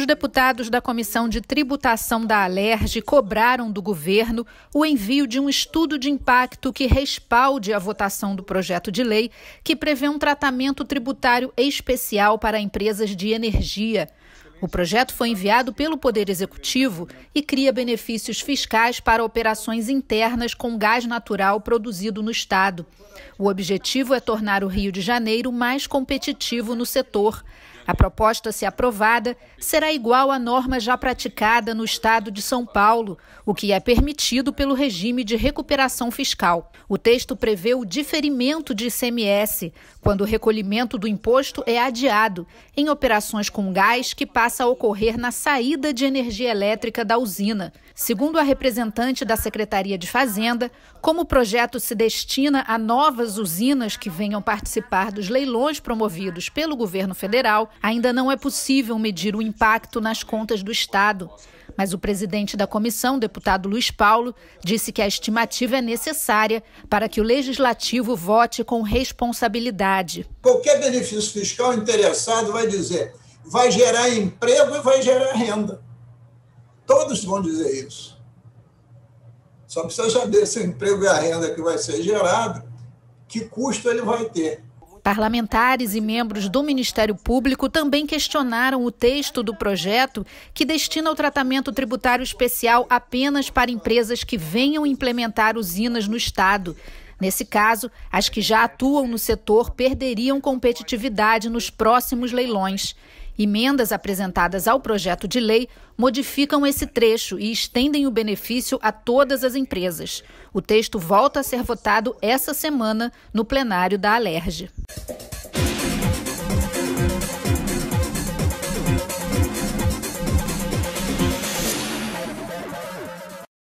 Os deputados da Comissão de Tributação da Alerj cobraram do governo o envio de um estudo de impacto que respalde a votação do projeto de lei que prevê um tratamento tributário especial para empresas de energia. O projeto foi enviado pelo Poder Executivo e cria benefícios fiscais para operações internas com gás natural produzido no Estado. O objetivo é tornar o Rio de Janeiro mais competitivo no setor. A proposta, se aprovada, será igual à norma já praticada no estado de São Paulo, o que é permitido pelo regime de recuperação fiscal. O texto prevê o diferimento de ICMS, quando o recolhimento do imposto é adiado, em operações com gás que passa a ocorrer na saída de energia elétrica da usina. Segundo a representante da Secretaria de Fazenda, como o projeto se destina a novas usinas que venham participar dos leilões promovidos pelo governo federal, ainda não é possível medir o impacto nas contas do Estado. Mas o presidente da comissão, deputado Luiz Paulo, disse que a estimativa é necessária para que o legislativo vote com responsabilidade. Qualquer benefício fiscal interessado vai dizer vai gerar emprego e vai gerar renda. Todos vão dizer isso. Só precisa saber se o emprego e a renda que vai ser gerado, que custo ele vai ter. Parlamentares e membros do Ministério Público também questionaram o texto do projeto que destina o tratamento tributário especial apenas para empresas que venham implementar usinas no Estado. Nesse caso, as que já atuam no setor perderiam competitividade nos próximos leilões. Emendas apresentadas ao projeto de lei modificam esse trecho e estendem o benefício a todas as empresas. O texto volta a ser votado essa semana no plenário da Alerj.